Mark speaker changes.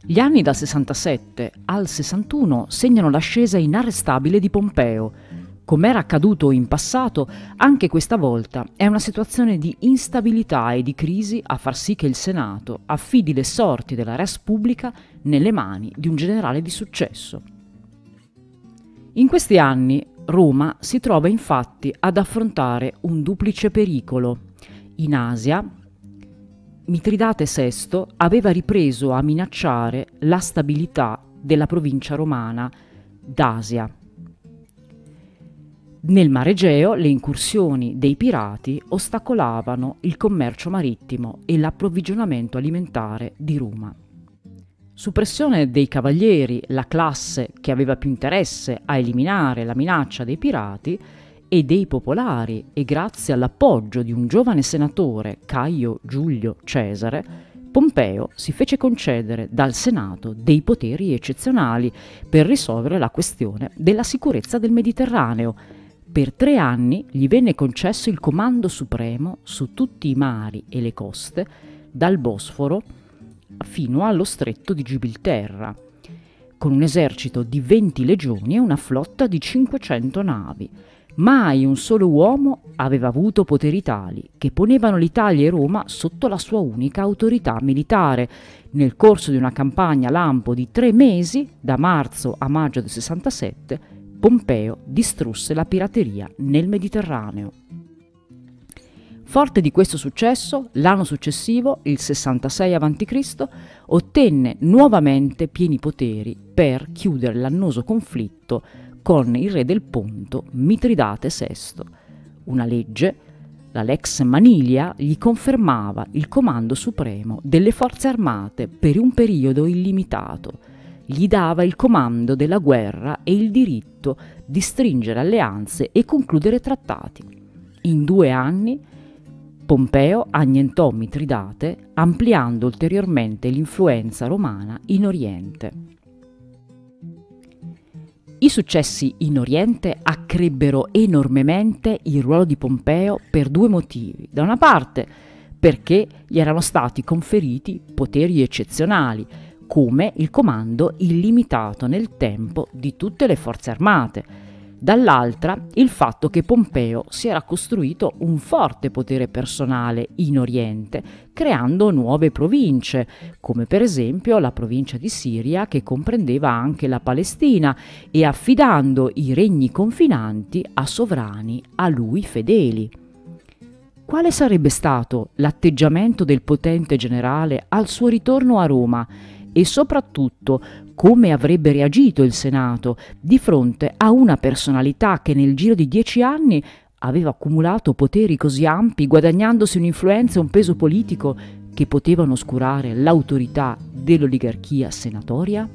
Speaker 1: Gli anni dal 67 al 61 segnano l'ascesa inarrestabile di Pompeo. Come era accaduto in passato, anche questa volta è una situazione di instabilità e di crisi a far sì che il Senato affidi le sorti della res pubblica nelle mani di un generale di successo. In questi anni Roma si trova infatti ad affrontare un duplice pericolo. In Asia, Mitridate VI aveva ripreso a minacciare la stabilità della provincia romana d'Asia. Nel Mar Egeo le incursioni dei pirati ostacolavano il commercio marittimo e l'approvvigionamento alimentare di Roma. Su pressione dei cavalieri, la classe che aveva più interesse a eliminare la minaccia dei pirati e dei popolari e grazie all'appoggio di un giovane senatore, Caio Giulio Cesare, Pompeo si fece concedere dal Senato dei poteri eccezionali per risolvere la questione della sicurezza del Mediterraneo. Per tre anni gli venne concesso il comando supremo su tutti i mari e le coste, dal Bosforo fino allo stretto di Gibilterra, con un esercito di 20 legioni e una flotta di 500 navi. Mai un solo uomo aveva avuto poteri tali che ponevano l'Italia e Roma sotto la sua unica autorità militare. Nel corso di una campagna lampo di tre mesi, da marzo a maggio del 67, Pompeo distrusse la pirateria nel Mediterraneo. Forte di questo successo, l'anno successivo, il 66 a.C., ottenne nuovamente pieni poteri per chiudere l'annoso conflitto con il re del Ponto Mitridate VI. Una legge, la Lex Manilia, gli confermava il comando supremo delle forze armate per un periodo illimitato, gli dava il comando della guerra e il diritto di stringere alleanze e concludere trattati. In due anni Pompeo annientò Mitridate ampliando ulteriormente l'influenza romana in Oriente. I successi in Oriente accrebbero enormemente il ruolo di Pompeo per due motivi. Da una parte perché gli erano stati conferiti poteri eccezionali, come il comando illimitato nel tempo di tutte le forze armate, dall'altra il fatto che Pompeo si era costruito un forte potere personale in Oriente, creando nuove province, come per esempio la provincia di Siria che comprendeva anche la Palestina, e affidando i regni confinanti a sovrani a lui fedeli. Quale sarebbe stato l'atteggiamento del potente generale al suo ritorno a Roma e soprattutto come avrebbe reagito il Senato di fronte a una personalità che nel giro di dieci anni aveva accumulato poteri così ampi, guadagnandosi un'influenza e un peso politico che potevano oscurare l'autorità dell'oligarchia senatoria?